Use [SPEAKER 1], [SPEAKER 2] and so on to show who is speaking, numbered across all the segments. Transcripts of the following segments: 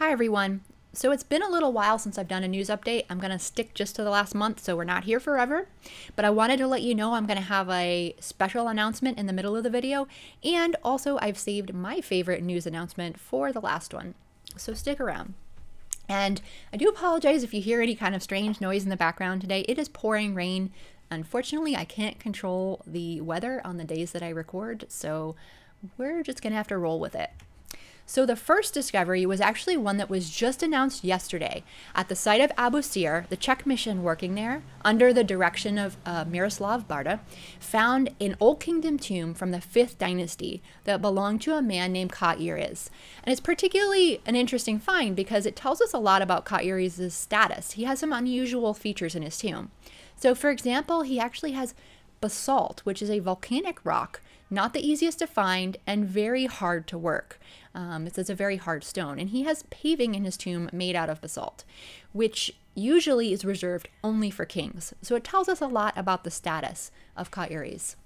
[SPEAKER 1] Hi everyone. So it's been a little while since I've done a news update. I'm going to stick just to the last month, so we're not here forever. But I wanted to let you know I'm going to have a special announcement in the middle of the video. And also, I've saved my favorite news announcement for the last one. So stick around. And I do apologize if you hear any kind of strange noise in the background today. It is pouring rain. Unfortunately, I can't control the weather on the days that I record, so we're just going to have to roll with it. So the first discovery was actually one that was just announced yesterday at the site of Abusir, the Czech mission working there under the direction of uh, Miroslav Barta, found an Old Kingdom tomb from the 5th dynasty that belonged to a man named Kaires. And it's particularly an interesting find because it tells us a lot about Kaires's status. He has some unusual features in his tomb. So for example, he actually has basalt, which is a volcanic rock, not the easiest to find and very hard to work. Um, it's, it's a very hard stone. And he has paving in his tomb made out of basalt, which usually is reserved only for kings. So it tells us a lot about the status of Kaires.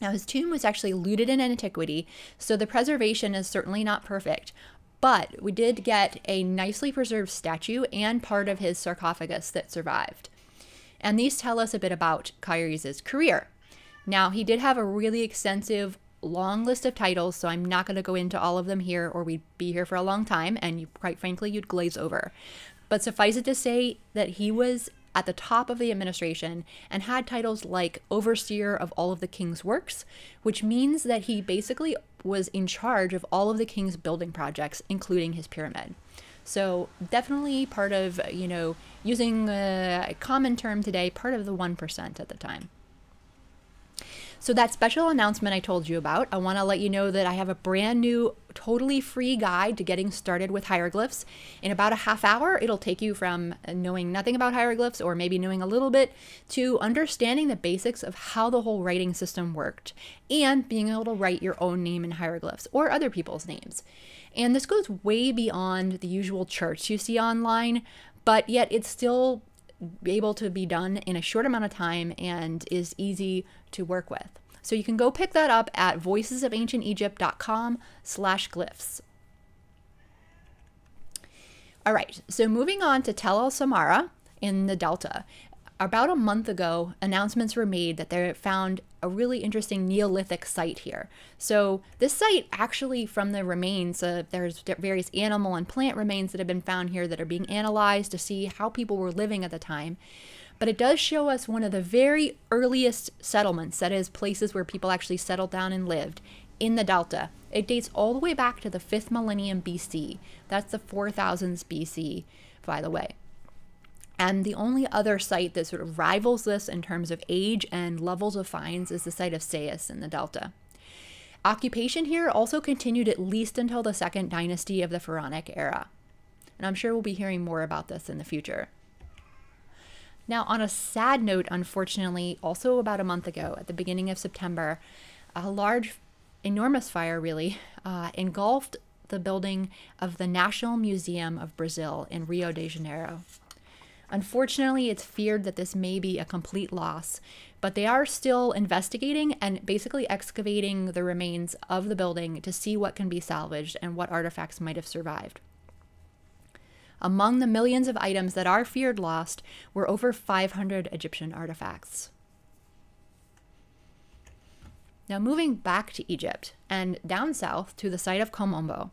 [SPEAKER 1] Now, his tomb was actually looted in antiquity, so the preservation is certainly not perfect. But we did get a nicely preserved statue and part of his sarcophagus that survived. And these tell us a bit about Kaires's career. Now, he did have a really extensive long list of titles, so I'm not going to go into all of them here, or we'd be here for a long time, and you, quite frankly, you'd glaze over. But suffice it to say that he was at the top of the administration and had titles like overseer of all of the king's works, which means that he basically was in charge of all of the king's building projects, including his pyramid. So definitely part of, you know, using a common term today, part of the 1% at the time. So, that special announcement I told you about, I want to let you know that I have a brand new, totally free guide to getting started with hieroglyphs. In about a half hour, it'll take you from knowing nothing about hieroglyphs or maybe knowing a little bit to understanding the basics of how the whole writing system worked and being able to write your own name in hieroglyphs or other people's names. And this goes way beyond the usual charts you see online, but yet it's still able to be done in a short amount of time and is easy to work with. So you can go pick that up at voicesofancientegypt.com slash glyphs. All right, so moving on to Tell el-Samara in the Delta about a month ago, announcements were made that they found a really interesting Neolithic site here. So, this site actually, from the remains, uh, there's various animal and plant remains that have been found here that are being analyzed to see how people were living at the time. But it does show us one of the very earliest settlements, that is, places where people actually settled down and lived in the Delta. It dates all the way back to the 5th millennium BC. That's the 4000s BC, by the way. And the only other site that sort of rivals this in terms of age and levels of finds is the site of Sais in the Delta. Occupation here also continued at least until the second dynasty of the Pharaonic era. And I'm sure we'll be hearing more about this in the future. Now, on a sad note, unfortunately, also about a month ago, at the beginning of September, a large, enormous fire really uh, engulfed the building of the National Museum of Brazil in Rio de Janeiro. Unfortunately, it's feared that this may be a complete loss, but they are still investigating and basically excavating the remains of the building to see what can be salvaged and what artifacts might have survived. Among the millions of items that are feared lost were over 500 Egyptian artifacts. Now, moving back to Egypt and down south to the site of Kom Ombo,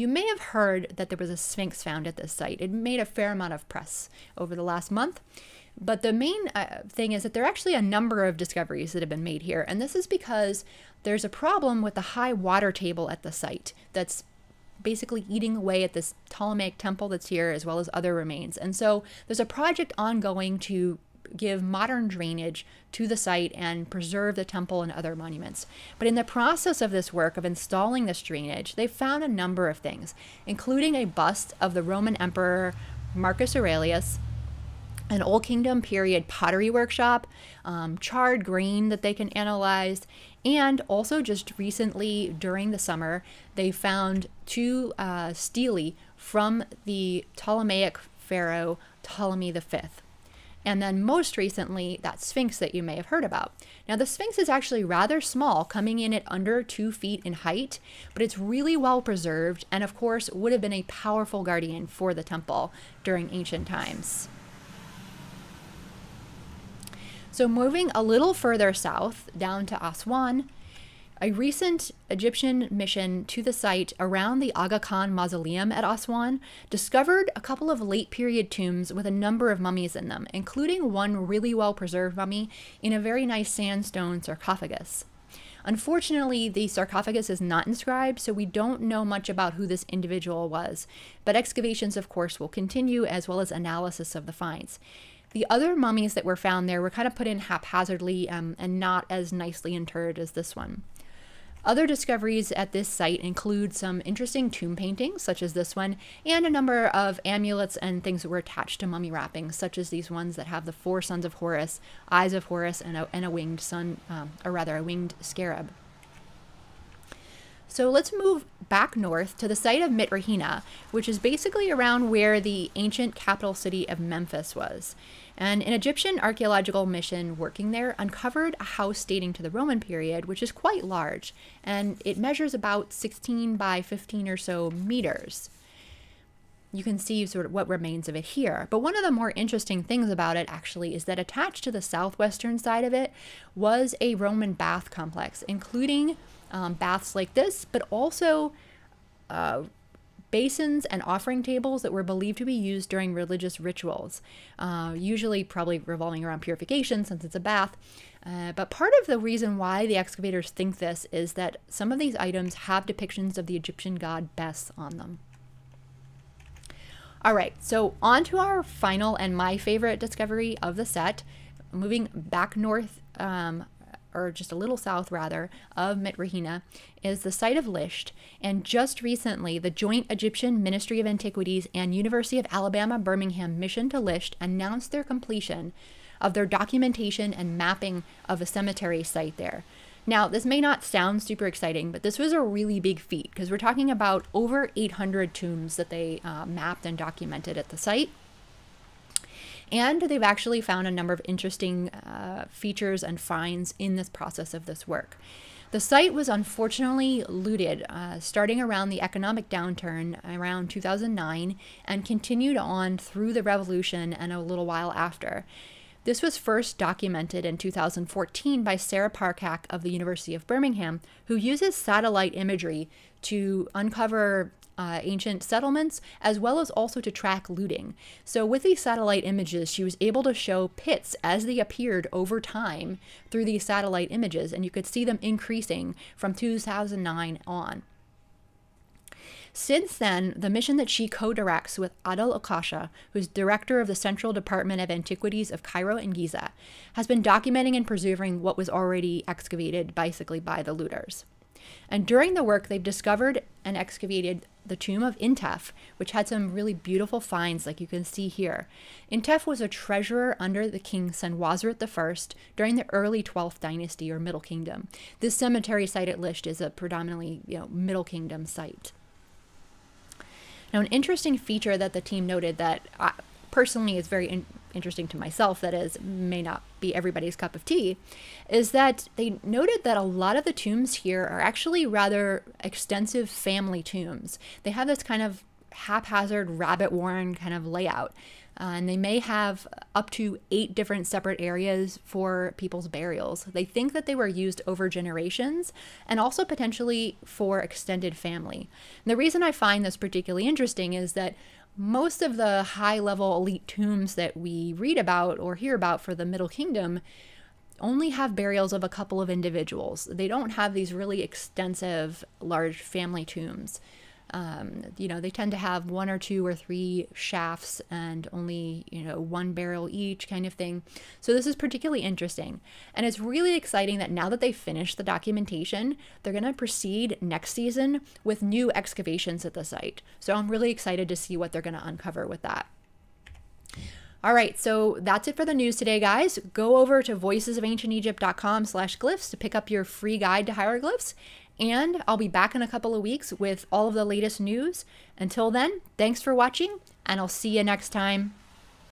[SPEAKER 1] you may have heard that there was a sphinx found at this site. It made a fair amount of press over the last month. But the main uh, thing is that there are actually a number of discoveries that have been made here. And this is because there's a problem with the high water table at the site that's basically eating away at this Ptolemaic temple that's here as well as other remains. And so there's a project ongoing to give modern drainage to the site and preserve the temple and other monuments. But in the process of this work of installing this drainage, they found a number of things, including a bust of the Roman Emperor Marcus Aurelius, an Old Kingdom period pottery workshop, um, charred grain that they can analyze, and also just recently during the summer, they found two uh, stelae from the Ptolemaic pharaoh Ptolemy V. and then most recently, that Sphinx that you may have heard about. Now, the Sphinx is actually rather small, coming in at under two feet in height, but it's really well preserved and, of course, would have been a powerful guardian for the temple during ancient times. So, moving a little further south down to Aswan, a recent Egyptian mission to the site around the Aga Khan mausoleum at Aswan discovered a couple of late period tombs with a number of mummies in them, including one really well preserved mummy in a very nice sandstone sarcophagus. Unfortunately, the sarcophagus is not inscribed, so we don't know much about who this individual was, but excavations, of course, will continue as well as analysis of the finds. The other mummies that were found there were kind of put in haphazardly um, and not as nicely interred as this one. Other discoveries at this site include some interesting tomb paintings, such as this one, and a number of amulets and things that were attached to mummy wrappings, such as these ones that have the four sons of Horus, eyes of Horus, and a, and a winged sun, um, or rather, a winged scarab. So let's move back north to the site of Mitrahina, which is basically around where the ancient capital city of Memphis was. And an Egyptian archaeological mission working there uncovered a house dating to the Roman period, which is quite large, and it measures about 16 by 15 or so meters. You can see sort of what remains of it here. But one of the more interesting things about it actually is that attached to the southwestern side of it was a Roman bath complex, including um, baths like this, but also uh, basins and offering tables that were believed to be used during religious rituals, uh, usually probably revolving around purification since it's a bath. Uh, but part of the reason why the excavators think this is that some of these items have depictions of the Egyptian god Bes on them. All right, so on to our final and my favorite discovery of the set. Moving back north um, or just a little south rather, of Mitrahina, is the site of Lisht. And just recently, the joint Egyptian Ministry of Antiquities and University of Alabama Birmingham mission to Lisht announced their completion of their documentation and mapping of a cemetery site there. Now, this may not sound super exciting, but this was a really big feat because we're talking about over 800 tombs that they uh, mapped and documented at the site. And they've actually found a number of interesting uh, features and finds in this process of this work. The site was unfortunately looted uh, starting around the economic downturn around 2009 and continued on through the revolution and a little while after. This was first documented in 2014 by Sarah Parcak of the University of Birmingham, who uses satellite imagery to uncover uh, ancient settlements, as well as also to track looting. So, with these satellite images, she was able to show pits as they appeared over time through these satellite images, and you could see them increasing from 2009 on. Since then, the mission that she co directs with Adel Okasha, who's director of the Central Department of Antiquities of Cairo and Giza, has been documenting and preserving what was already excavated basically by the looters. And during the work, they've discovered and excavated the tomb of Intef, which had some really beautiful finds, like you can see here. Intef was a treasurer under the king Senwosret I during the early 12th dynasty or Middle Kingdom. This cemetery site at Lisht is a predominantly you know, Middle Kingdom site. Now, an interesting feature that the team noted that I, personally is very in interesting to myself, that is, may not be everybody's cup of tea, is that they noted that a lot of the tombs here are actually rather extensive family tombs. They have this kind of haphazard rabbit warren kind of layout. Uh, and they may have up to eight different separate areas for people's burials. They think that they were used over generations and also potentially for extended family. And the reason I find this particularly interesting is that most of the high level elite tombs that we read about or hear about for the Middle Kingdom only have burials of a couple of individuals. They don't have these really extensive, large family tombs. Um, you know, they tend to have one or two or three shafts and only, you know, one barrel each kind of thing. So this is particularly interesting. And it's really exciting that now that they finished the documentation, they're going to proceed next season with new excavations at the site. So I'm really excited to see what they're going to uncover with that. All right, so that's it for the news today, guys. Go over to voicesofancientegypt.com slash glyphs to pick up your free guide to hieroglyphs. And I'll be back in a couple of weeks with all of the latest news. Until then, thanks for watching, and I'll see you next time.